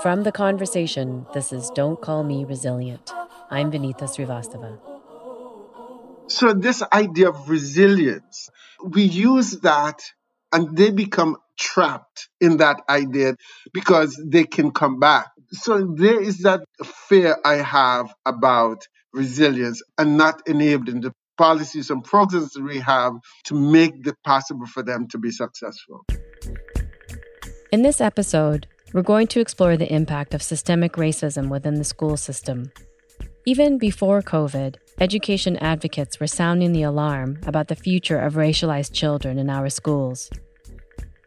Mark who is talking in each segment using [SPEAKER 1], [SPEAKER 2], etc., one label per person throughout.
[SPEAKER 1] From the conversation, this is Don't Call Me Resilient. I'm Vinita Srivastava.
[SPEAKER 2] So, this idea of resilience, we use that and they become trapped in that idea because they can come back. So, there is that fear I have about resilience and not enabling the policies and programs that we have to make it possible for them to be successful.
[SPEAKER 1] In this episode, we're going to explore the impact of systemic racism within the school system. Even before COVID, education advocates were sounding the alarm about the future of racialized children in our schools.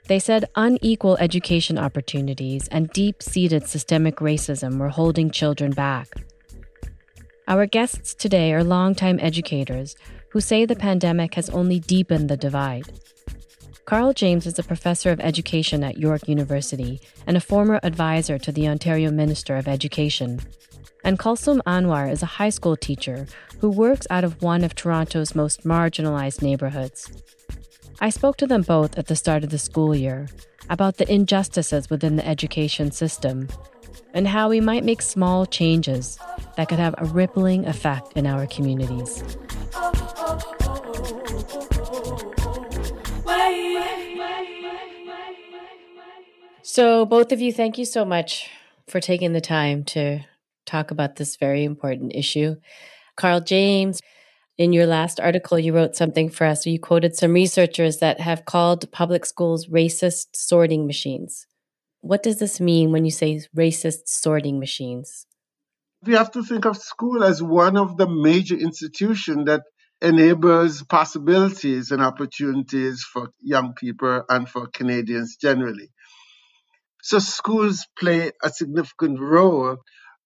[SPEAKER 1] They said unequal education opportunities and deep seated systemic racism were holding children back. Our guests today are longtime educators who say the pandemic has only deepened the divide. Carl James is a professor of education at York University and a former advisor to the Ontario Minister of Education. And Kulsoom Anwer is a high school teacher who works out of one of Toronto's most marginalized neighborhoods. I spoke to them both at the start of the school year about the injustices within the education system and how we might make small changes that could have a rippling effect in our communities. So, both of you, thank you so much for taking the time to talk about this very important issue. Carl James, in your last article, you wrote something for us. You quoted some researchers that have called public schools racist sorting machines. What does this mean when you say racist sorting machines?
[SPEAKER 2] We have to think of school as one of the major institutions that enables possibilities and opportunities for young people and for Canadians generally. So schools play a significant role.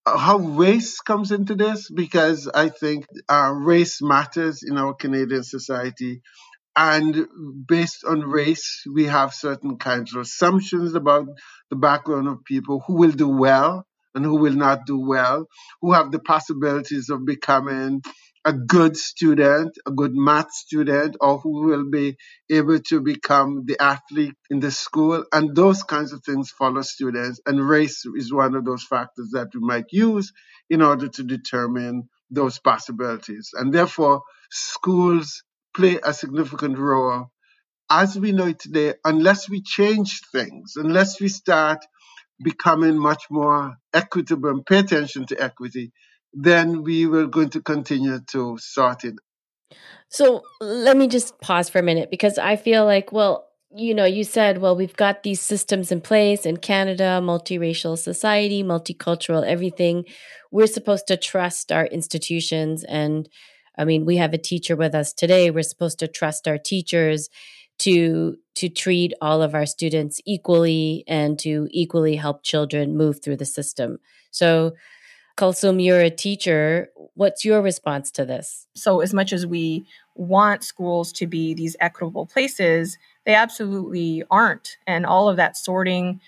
[SPEAKER 2] Uh, how race comes into this, because I think uh, race matters in our Canadian society. And based on race, we have certain kinds of assumptions about the background of people who will do well and who will not do well, who have the possibilities of becoming a good student, a good math student, or who will be able to become the athlete in the school. And those kinds of things follow students. And race is one of those factors that we might use in order to determine those possibilities. And therefore, schools play a significant role as we know it today, unless we change things, unless we start becoming much more equitable and pay attention to equity, then we were going to continue to sort it.
[SPEAKER 1] So let me just pause for a minute because I feel like, well, you know, you said, well, we've got these systems in place in Canada, multiracial society, multicultural, everything. We're supposed to trust our institutions. And I mean, we have a teacher with us today. We're supposed to trust our teachers to to treat all of our students equally and to equally help children move through the system. So Kulsoom, you're a teacher. What's your response to this?
[SPEAKER 3] So, as much as we want schools to be these equitable places, they absolutely aren't. And all of that sorting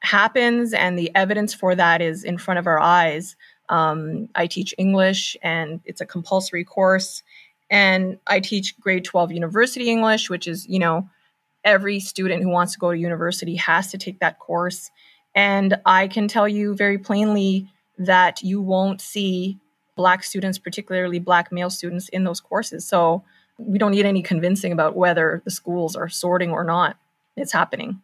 [SPEAKER 3] happens, and the evidence for that is in front of our eyes. Um, I teach English, and it's a compulsory course. And I teach grade 12 university English, which is, you know, every student who wants to go to university has to take that course. And I can tell you very plainly that you won't see Black students, particularly Black male students, in those courses. So we don't need any convincing about whether the schools are sorting or not. It's happening.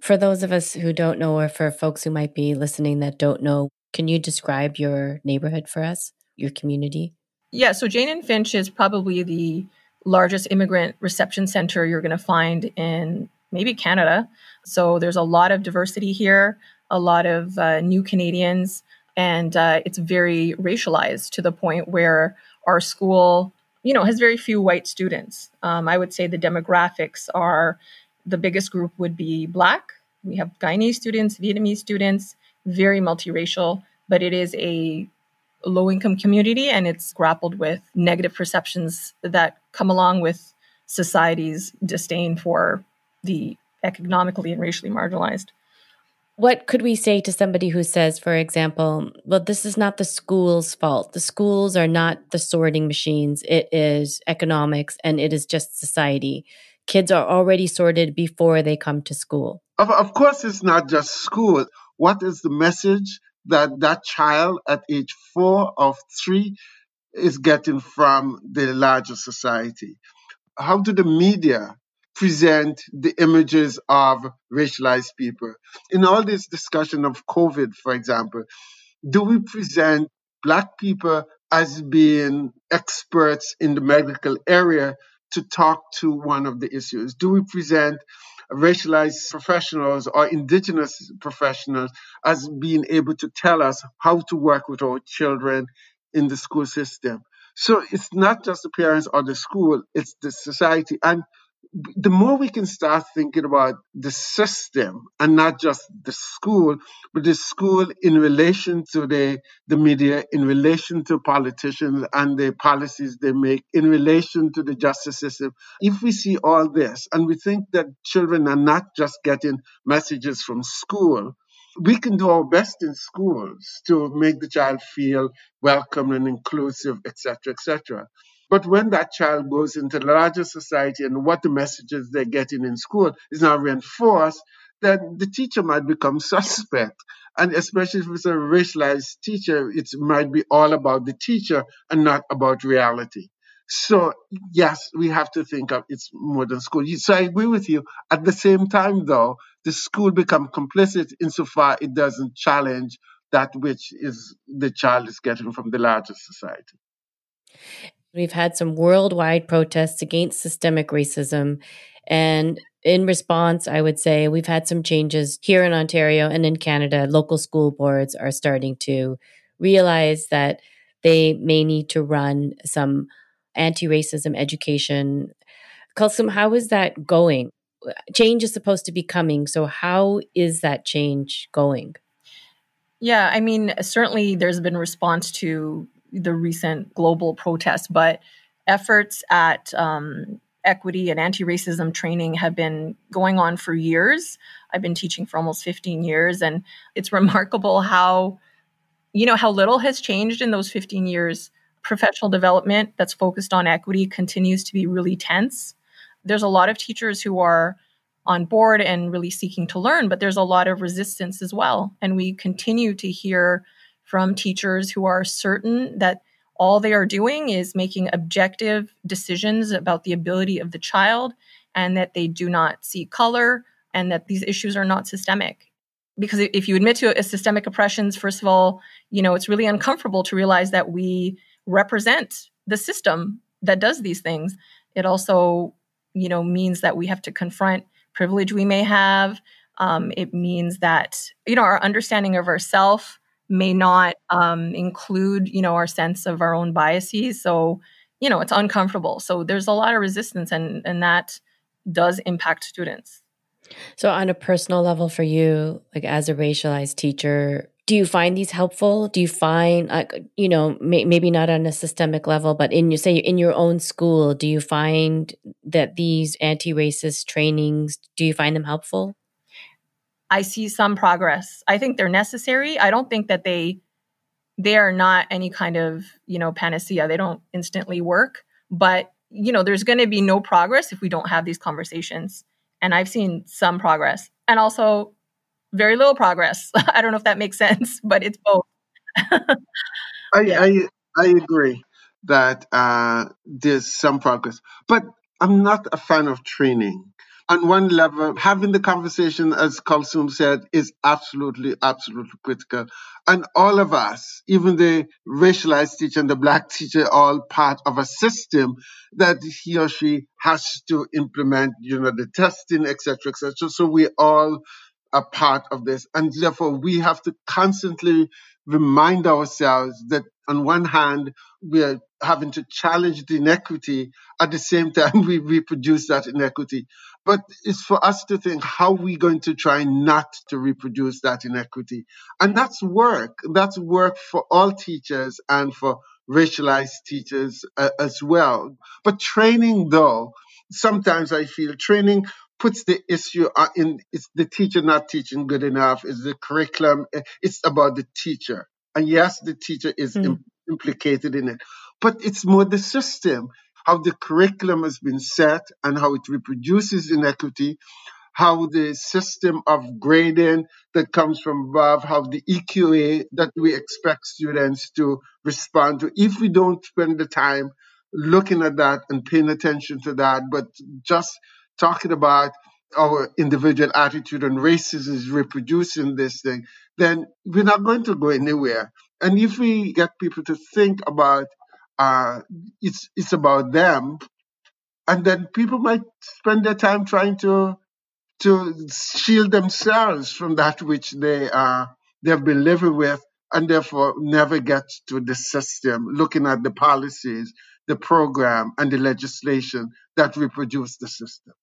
[SPEAKER 1] For those of us who don't know, or for folks who might be listening that don't know, can you describe your neighborhood for us, your community?
[SPEAKER 3] Yeah, so Jane and Finch is probably the largest immigrant reception center you're going to find in maybe Canada. So there's a lot of diversity here a lot of uh, new Canadians, and uh, it's very racialized to the point where our school, you know, has very few white students. Um, I would say the demographics are the biggest group would be Black. We have Guyanese students, Vietnamese students, very multiracial, but it is a low income community and it's grappled with negative perceptions that come along with society's disdain for the economically and racially marginalized
[SPEAKER 1] what could we say to somebody who says, for example, well, this is not the school's fault. The schools are not the sorting machines. It is economics and it is just society. kids are already sorted before they come to school?
[SPEAKER 2] Of, of course, it's not just school. What is the message that that child at age four or three is getting from the larger society? How do the media present the images of racialized people? In all this discussion of COVID, for example, do we present Black people as being experts in the medical area to talk to one of the issues? Do we present racialized professionals or indigenous professionals as being able to tell us how to work with our children in the school system? So it's not just the parents or the school, it's the society. And the more we can start thinking about the system and not just the school, but the school in relation to the, the media, in relation to politicians and the policies they make, in relation to the justice system. If we see all this and we think that children are not just getting messages from school, we can do our best in schools to make the child feel welcome and inclusive, etc., etc. But when that child goes into the larger society and what the messages they're getting in school is not reinforced, then the teacher might become suspect. And especially if it's a racialized teacher, it might be all about the teacher and not about reality. So yes, we have to think of it's more than school. So I agree with you. At the same time, though, the school become complicit insofar it doesn't challenge that which is the child is getting from the larger society.
[SPEAKER 1] We've had some worldwide protests against systemic racism. And in response, I would say we've had some changes here in Ontario and in Canada. Local school boards are starting to realize that they may need to run some anti racism education. Kulsoom, how is that going? Change is supposed to be coming. So, how is that change going?
[SPEAKER 3] Yeah, I mean, certainly there's been response to the recent global protests, but efforts at um, equity and anti racism training have been going on for years. I've been teaching for almost 15 years, and it's remarkable how, you know, how little has changed in those 15 years. Professional development that's focused on equity continues to be really tense. There's a lot of teachers who are on board and really seeking to learn, but there's a lot of resistance as well. And we continue to hear from teachers who are certain that all they are doing is making objective decisions about the ability of the child and that they do not see color and that these issues are not systemic. Because if you admit to a systemic oppressions first of all you know it's really uncomfortable to realize that we represent the system that does these things. It also you know means that we have to confront privilege we may have. Um, it means that you know our understanding of ourself may not um, include you know our sense of our own biases. So you know it's uncomfortable. So there's a lot of resistance and and that does impact students.
[SPEAKER 1] So on a personal level for you like as a racialized teacher do you find these helpful? Do you find like you know may, maybe not on a systemic level but in you say in your own school do you find that these anti-racist trainings do you find them helpful
[SPEAKER 3] I see some progress. I think they're necessary. I don't think that they they are not any kind of, you know, panacea. They don't instantly work, but you know, there's going to be no progress if we don't have these conversations. And I've seen some progress and also very little progress. I don't know if that makes sense, but it's both.
[SPEAKER 2] I, yeah. I I agree that uh, there's some progress, but I'm not a fan of training on one level, having the conversation, as Kulsoom said, is absolutely, absolutely critical. And all of us, even the racialized teacher and the black teacher, all part of a system that he or she has to implement, you know, the testing, etc., etc. So we all are part of this. And therefore, we have to constantly remind ourselves that on one hand, we are having to challenge the inequity. At the same time, we reproduce that inequity. But it's for us to think how we're we going to try not to reproduce that inequity. And that's work. That's work for all teachers and for racialized teachers uh, as well. But training, though, sometimes I feel training puts the issue uh, in it's the teacher not teaching good enough, it's the curriculum, eh, it's about the teacher. And yes, the teacher is mm. Im- implicated in it, but it's more the system how the curriculum has been set and how it reproduces inequity, how the system of grading that comes from above, how the EQAO that we expect students to respond to. If we don't spend the time looking at that and paying attention to that, but just talking about our individual attitude and racism is reproducing this thing, then we're not going to go anywhere. And if we get people to think about uh, it's it's about them, and then people might spend their time trying to to shield themselves from that which they uh, they've been living with, and therefore never get to the system, looking at the policies, the program, and the legislation that reproduce the system.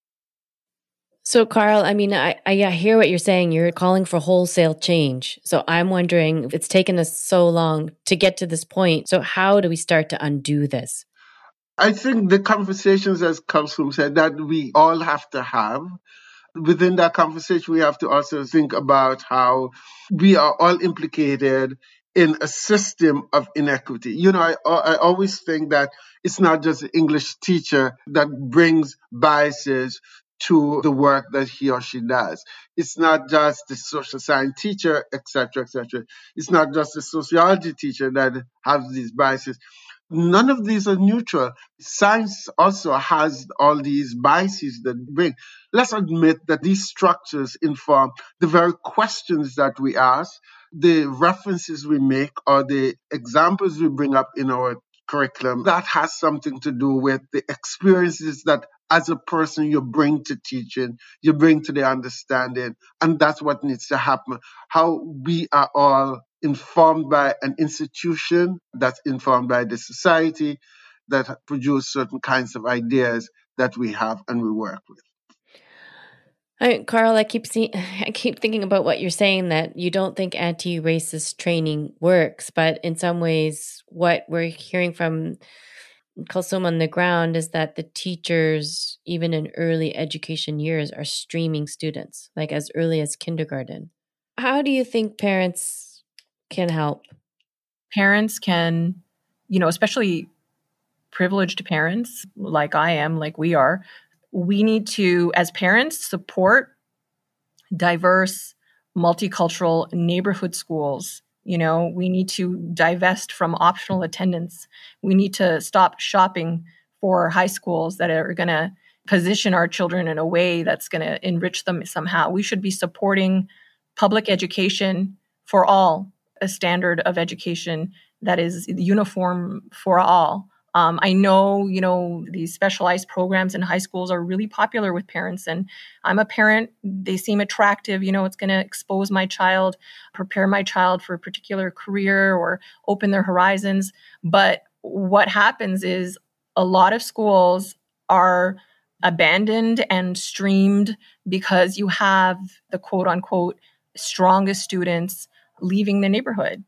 [SPEAKER 1] So, Carl, I mean, I, I hear what you're saying. You're calling for wholesale change. So, I'm wondering if it's taken us so long to get to this point. So, how do we start to undo this?
[SPEAKER 2] I think the conversations, as Kulsoom said, that we all have to have. Within that conversation, we have to also think about how we are all implicated in a system of inequity. You know, I, I always think that it's not just the English teacher that brings biases to the work that he or she does. It's not just the social science teacher, etc., etc. It's not just the sociology teacher that has these biases. None of these are neutral. Science also has all these biases that bring. Let's admit that these structures inform the very questions that we ask, the references we make, or the examples we bring up in our curriculum. That has something to do with the experiences that as a person you bring to teaching, you bring to the understanding, and that's what needs to happen. How we are all informed by an institution that's informed by the society that produce certain kinds of ideas that we have and we work with.
[SPEAKER 1] I, Carl, I keep seeing, I keep thinking about what you're saying that you don't think anti-racist training works, but in some ways, what we're hearing from Kulsoom on the ground is that the teachers, even in early education years, are streaming students, like as early as kindergarten. How do you think parents can help?
[SPEAKER 3] Parents can, you know, especially privileged parents like I am, like we are, we need to, as parents, support diverse, multicultural neighborhood schools. You know, we need to divest from optional attendance. We need to stop shopping for high schools that are going to position our children in a way that's going to enrich them somehow. We should be supporting public education for all, a standard of education that is uniform for all. Um, I know, you know, these specialized programs in high schools are really popular with parents, and I'm a parent. They seem attractive. You know, it's going to expose my child, prepare my child for a particular career, or open their horizons. But what happens is a lot of schools are abandoned and streamed because you have the quote unquote strongest students leaving the neighborhood.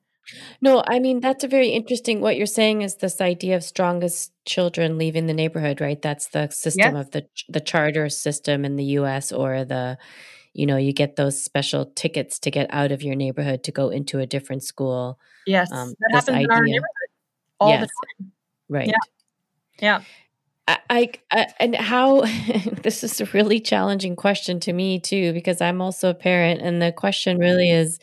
[SPEAKER 1] No, I mean that's a very interesting what you're saying is this idea of strongest children leaving the neighborhood, right? That's the system yes. of the the charter system in the US or the you know, you get those special tickets to get out of your neighborhood to go into a different school.
[SPEAKER 3] Yes. Um, that happens idea. in our neighborhood all yes. the time.
[SPEAKER 1] Right.
[SPEAKER 3] Yeah. Yeah.
[SPEAKER 1] I, I, and how this is a really challenging question to me too because I'm also a parent and the question really is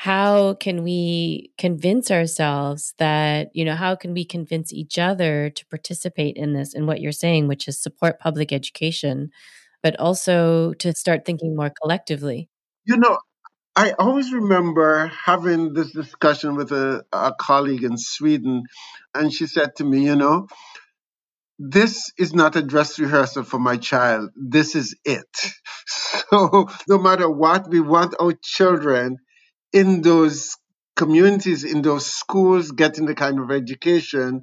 [SPEAKER 1] how can we convince ourselves that you know how can we convince each other to participate in this and what you're saying which is support public education but also to start thinking more collectively
[SPEAKER 2] you know i always remember having this discussion with a, a colleague in sweden and she said to me you know this is not a dress rehearsal for my child. This is it. So, no matter what, we want our children in those communities, in those schools, getting the kind of education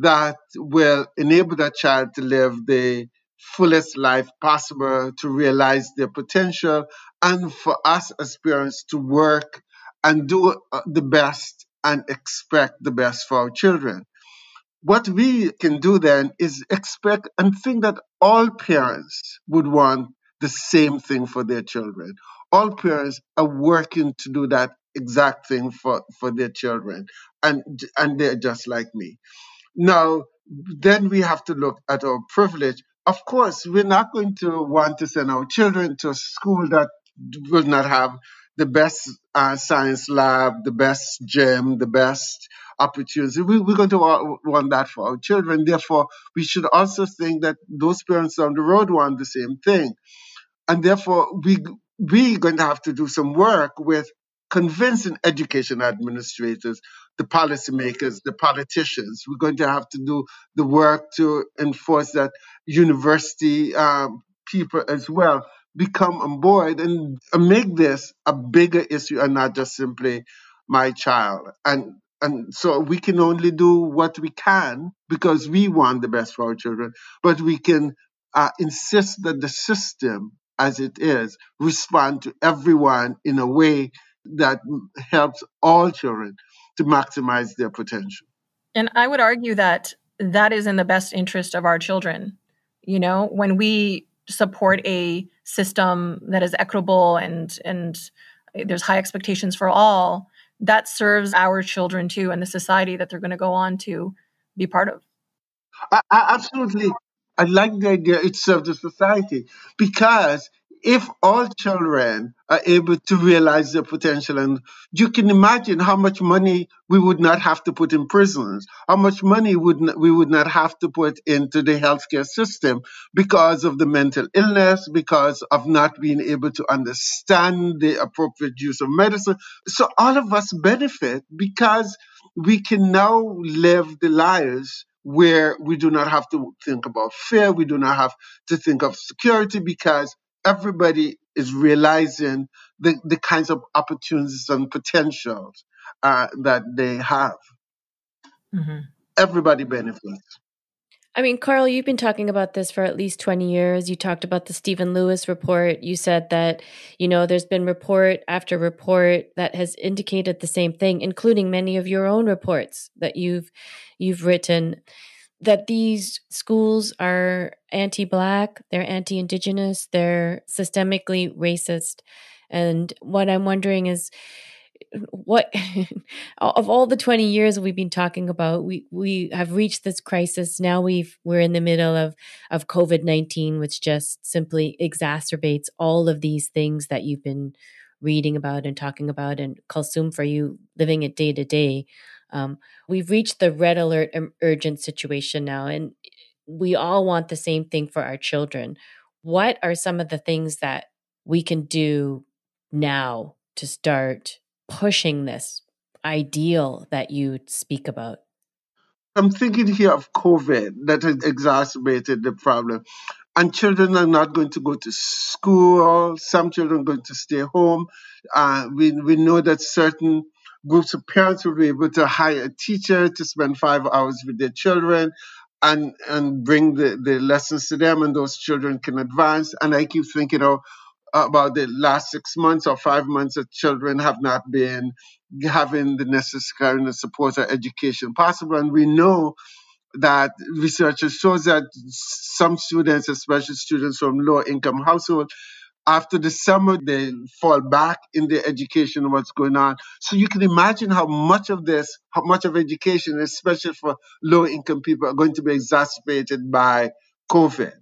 [SPEAKER 2] that will enable that child to live the fullest life possible, to realize their potential, and for us as parents to work and do uh, the best and expect the best for our children. What we can do then is expect and think that all parents would want the same thing for their children all parents are working to do that exact thing for, for their children and and they're just like me now then we have to look at our privilege. Of course, we're not going to want to send our children to a school that will not have the best uh, science lab, the best gym, the best opportunity. We, are going to want that for our children. Therefore, we should also think that those parents down the road want the same thing. And therefore, we, we're going to have to do some work with convincing education administrators, the policymakers, the politicians. We're going to have to do the work to enforce that university um, people as well become on board and make this a bigger issue and not just simply my child. And and so we can only do what we can because we want the best for our children, but we can uh, insist that the system, as it is, respond to everyone in a way that helps all children to maximize their potential.
[SPEAKER 3] And I would argue that that is in the best interest of our children. You know, when we support a system that is equitable and and there's high expectations for all, that serves our children too and the society that they're going to go on to be part of.
[SPEAKER 2] I, I absolutely. I like the idea it serves the society because if all children are able to realize their potential, and you can imagine how much money we would not have to put in prisons, how much money would not, we would not have to put into the healthcare system because of the mental illness, because of not being able to understand the appropriate use of medicine. So all of us benefit because we can now live the lives where we do not have to think about fear, we do not have to think of security because everybody is realizing the, the kinds of opportunities and potentials uh, that they have. Mm-hmm. Everybody benefits.
[SPEAKER 1] I mean, Carl, you've been talking about this for at least 20 years. You talked about the Stephen Lewis report. You said that, you know, there's been report after report that has indicated the same thing, including many of your own reports that you've you've written that these schools are anti Black, they're anti Indigenous, they're systemically racist. And what I'm wondering is, what of all the 20 years we've been talking about we we have reached this crisis now we've we're in the middle of of covid-19 which just simply exacerbates all of these things that you've been reading about and talking about and Kulsoom for you living it day to day um, we've reached the red alert urgent situation now, and we all want the same thing for our children. What are some of the things that we can do now to start pushing this ideal that you speak about?
[SPEAKER 2] I'm thinking here of COVID that has exacerbated the problem. And children are not going to go to school. Some children are going to stay home. Uh, we, we know that certain groups of parents will be able to hire a teacher to spend five hours with their children and and bring the, the lessons to them and those children can advance. And I keep thinking of about the last six months or five months that children have not been having the necessary and the support or education possible. And we know that research shows that some students, especially students from low income households, after the summer they fall back in their education what's going on. So you can imagine how much of this how much of education especially for low income people are going to be exacerbated by covid.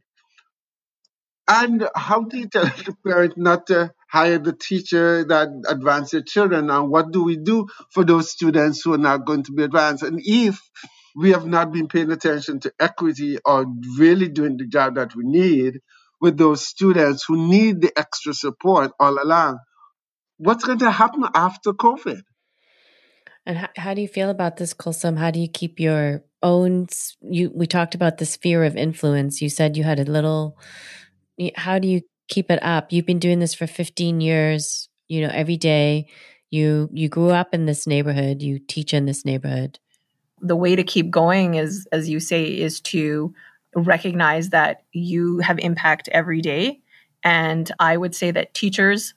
[SPEAKER 2] And how do you tell the parent not to hire the teacher that advances their children? And what do we do for those students who are not going to be advanced? And if we have not been paying attention to equity or really doing the job that we need with those students who need the extra support all along. What's going to happen after COVID?
[SPEAKER 1] And how, how do you feel about this, Kulsoom? How do you keep your own? You we talked about the sphere of influence. You said you had a little. How do you keep it up? You've been doing this for 15 years. You know, every day. You you grew up in this neighborhood. You teach in this neighborhood.
[SPEAKER 3] The way to keep going is, as you say, is to recognize that you have impact every day. And I would say that teachers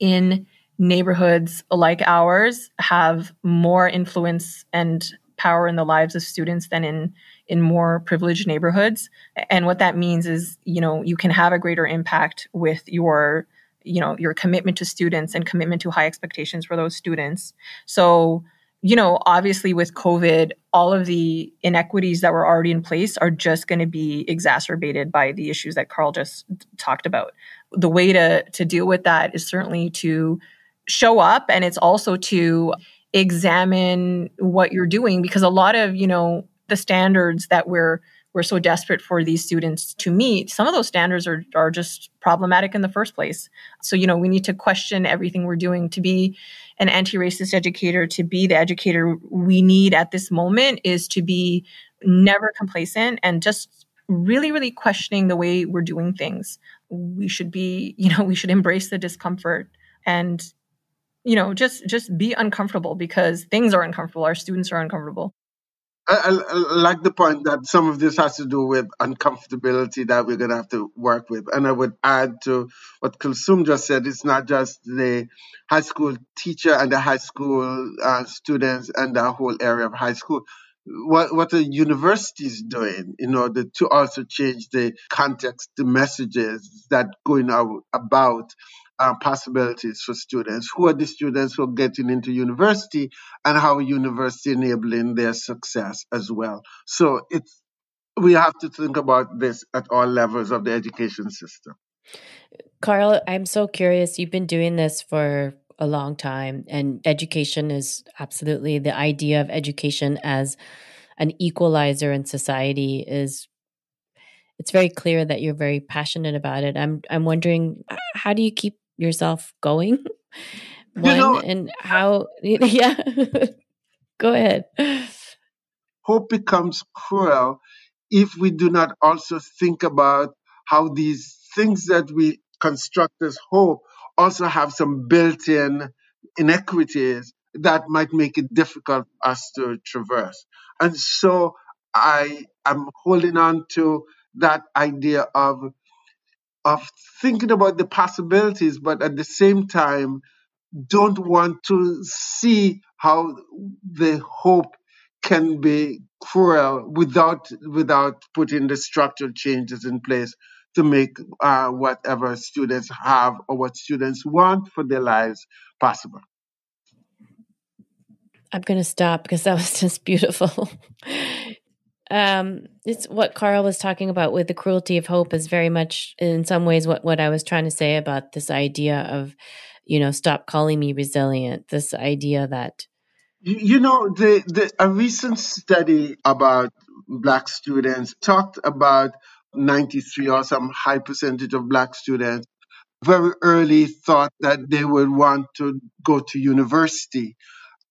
[SPEAKER 3] in neighborhoods like ours have more influence and power in the lives of students than in in more privileged neighborhoods and what that means is you know you can have a greater impact with your you know your commitment to students and commitment to high expectations for those students so you know, obviously with COVID, all of the inequities that were already in place are just going to be exacerbated by the issues that Carl just talked about. The way to to deal with that is certainly to show up and it's also to examine what you're doing because a lot of, you know, the standards that we're we're so desperate for these students to meet, some of those standards are, are just problematic in the first place. So, you know, we need to question everything we're doing to be an anti racist educator, to be the educator we need at this moment is to be never complacent and just really, really questioning the way we're doing things. We should be, you know, we should embrace the discomfort and you know just just be uncomfortable because things are uncomfortable our students are uncomfortable
[SPEAKER 2] I, I, like the point that some of this has to do with uncomfortability that we're going to have to work with. And I would add to what Kulsoom just said, it's not just the high school teacher and the high school uh, students and the whole area of high school. What, what the university is doing in order to also change the context, the messages that going out about uh, possibilities for students. Who are the students who are getting into university, and how university enabling their success as well. So it's we have to think about this at all levels of the education system.
[SPEAKER 1] Carl, I'm so curious. You've been doing this for a long time, and education is absolutely the idea of education as an equalizer in society is it's very clear that you're very passionate about it. I'm I'm wondering how do you keep yourself going? One, you know, and how, yeah, go ahead.
[SPEAKER 2] Hope becomes cruel if we do not also think about how these things that we construct as hope also have some built in inequities that might make it difficult for us to traverse. And so I am holding on to that idea of of thinking about the possibilities, but at the same time, don't want to see how the hope can be cruel without without putting the structural changes in place to make uh, whatever students have or what students want for their lives possible.
[SPEAKER 1] I'm going to stop because that was just beautiful. Um, it's what Carl was talking about with the cruelty of hope is very much, in some ways, what what I was trying to say about this idea of, you know, stop calling me resilient. This idea that,
[SPEAKER 2] you know, the, the a recent study about black students talked about 93 or some high percentage of black students very early thought that they would want to go to university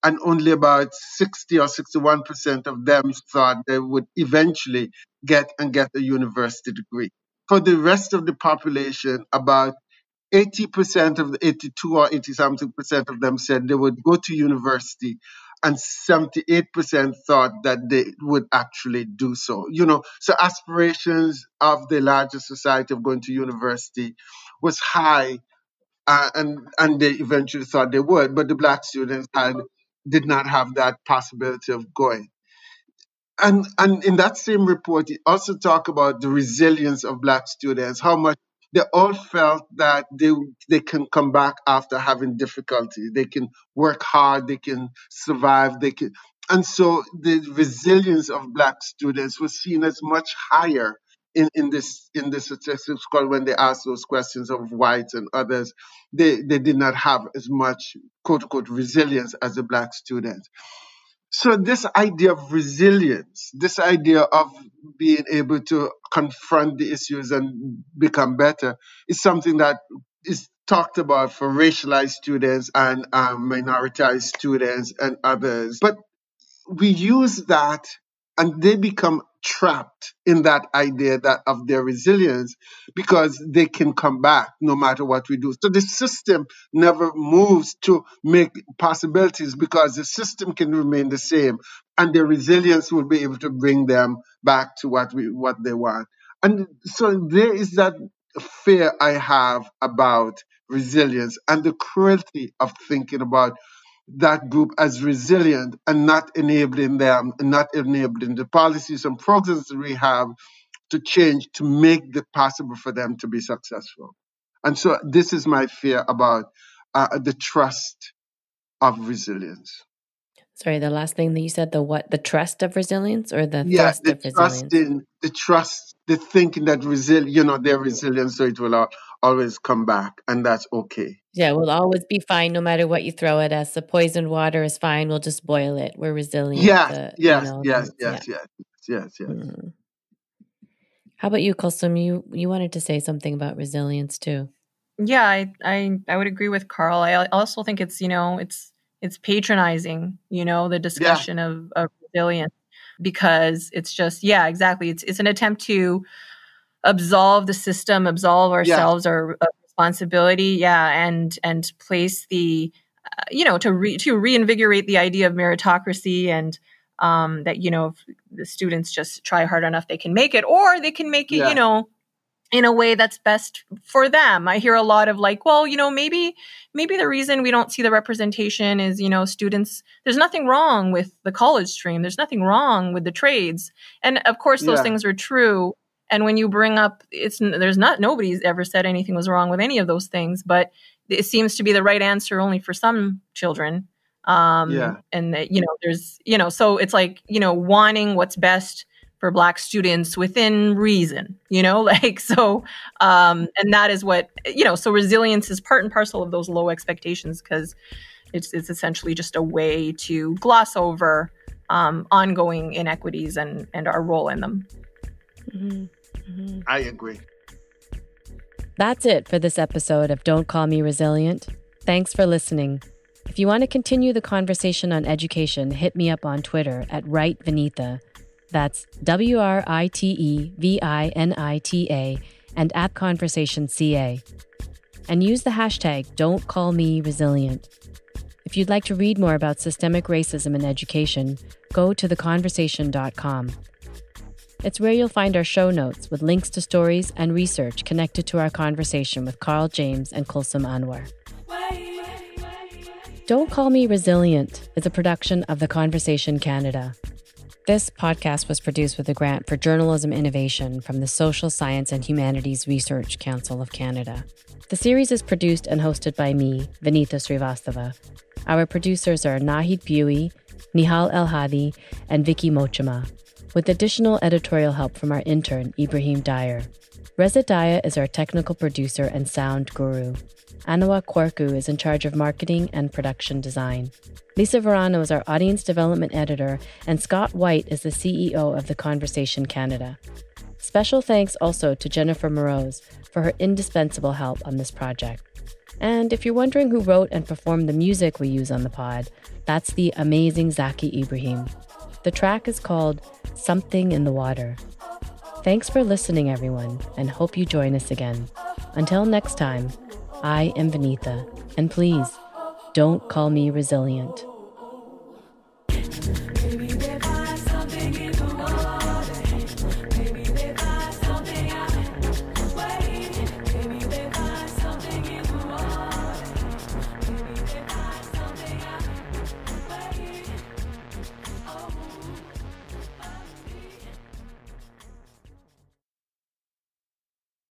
[SPEAKER 2] and only about 60 or 61% of them thought they would eventually get and get a university degree. For the rest of the population, about 80% of the 82 or 80 something percent of them said they would go to university and 78% thought that they would actually do so. You know, so aspirations of the larger society of going to university was high uh, and and they eventually thought they would, but the black students had did not have that possibility of going. And, and in that same report, he also talked about the resilience of black students, how much they all felt that they they can come back after having difficulty. They can work hard, they can survive, they can and so the resilience of black students was seen as much higher in, in this in the statistics called when they asked those questions of whites and others, they, they did not have as much quote unquote resilience as the black students. So this idea of resilience, this idea of being able to confront the issues and become better is something that is talked about for racialized students and um, minoritized students and others. But we use that and they become trapped in that idea that of their resilience because they can come back no matter what we do. So the system never moves to make possibilities because the system can remain the same and their resilience will be able to bring them back to what we what they want. And so there is that fear I have about resilience and the cruelty of thinking about that group as resilient and not enabling them and not enabling the policies and programs that we have to change to make it possible for them to be successful. And so this is my fear about uh, the trust of resilience.
[SPEAKER 4] Sorry, the last thing that you said, the what? The trust of resilience or the
[SPEAKER 2] yeah, the
[SPEAKER 4] of
[SPEAKER 2] trust
[SPEAKER 4] resilience?
[SPEAKER 2] in the trust, the thinking that resil, you know, they're resilient, so it will al- always come back, and that's okay.
[SPEAKER 4] Yeah, we'll always be fine no matter what you throw at us. The poisoned water is fine. We'll just boil it. We're resilient.
[SPEAKER 2] Yes,
[SPEAKER 4] The, you
[SPEAKER 2] yes,
[SPEAKER 4] know,
[SPEAKER 2] yes,
[SPEAKER 4] the- yeah.
[SPEAKER 2] yes, yes, yes, yes.
[SPEAKER 4] Mhm. How about you, Kulsoom? You you wanted to say something about resilience too.
[SPEAKER 3] Yeah, I, I I would agree with Carl. I also think it's you know it's it's patronizing, you know, the discussion of, of resilience because it's just yeah, exactly. It's it's an attempt to absolve the system, absolve ourselves our uh, responsibility, yeah, and and place the uh, you know to re, to reinvigorate the idea of meritocracy and um, that you know if the students just try hard enough they can make it or they can make it
[SPEAKER 2] Yeah.
[SPEAKER 3] you know in a way that's best for them. I hear a lot of like, well, you know, maybe maybe the reason we don't see the representation is, you know, students there's nothing wrong with the college stream. There's nothing wrong with the trades. And of course those
[SPEAKER 2] Yeah.
[SPEAKER 3] things are true. And when you bring up it's there's not nobody's ever said anything was wrong with any of those things, but it seems to be the right answer only for some children. Um
[SPEAKER 2] Yeah.
[SPEAKER 3] and that, you know, there's you know, so it's like, you know, wanting what's best for black students within reason you know like so um and that is what you know so resilience is part and parcel of those low expectations because it's it's essentially just a way to gloss over um ongoing inequities and and our role in them
[SPEAKER 4] Mhm. Mhm.
[SPEAKER 2] I agree.
[SPEAKER 4] That's it for this episode of Don't Call Me Resilient. Thanks for listening. If you want to continue the conversation on education, hit me up on Twitter at Write Vinita. That's W R I T E V I N I T A and at Conversation CA. And use the hashtag Don't Call Me Resilient. If you'd like to read more about systemic racism in education, go to theconversation.com. It's where you'll find our show notes with links to stories and research connected to our conversation with Carl James and Kulsoom Anwer. Don't Call Me Resilient is a production of The Conversation Canada. This podcast was produced with a grant for journalism innovation from the Social Science and Humanities Research Council of Canada. The series is produced and hosted by me, Vinita Srivastava. Our producers are Nahid Bui, Nehal El-Hadi, and Vicky Mochama, with additional editorial help from our intern, Ibrahim Daair. Reza Dahya is our technical producer and sound guru. Anowa Quarcoo is in charge of marketing and production design. Lisa Varano is our audience development editor, and Scott White is the CEO of The Conversation Canada. Special thanks also to Jennifer Moroz for her indispensable help on this project. And if you're wondering who wrote and performed the music we use on the pod, that's the amazing Zaki Ibrahim. The track is called Something in the Water. Thanks for listening, everyone, and hope you join us again. Until next time, I am Vinita, and please don't call me resilient.